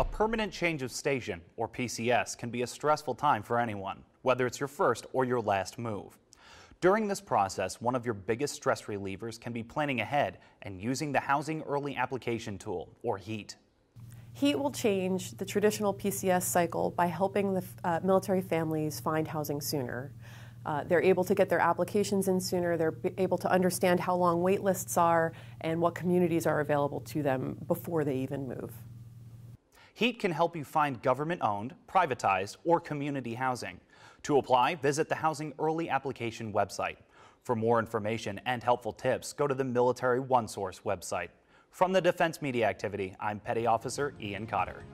A permanent change of station, or PCS, can be a stressful time for anyone, whether it's your first or your last move. During this process, one of your biggest stress relievers can be planning ahead and using the Housing Early Application Tool, or HEAT. HEAT will change the traditional PCS cycle by helping the uh, military families find housing sooner. Uh, they're able to get their applications in sooner, they're able to understand how long wait lists are and what communities are available to them before they even move. HEAT can help you find government owned, privatized, or community housing. To apply, visit the Housing Early Application website. For more information and helpful tips, go to the Military OneSource website. From the Defense Media Activity, I'm Petty Officer Ian Cotter.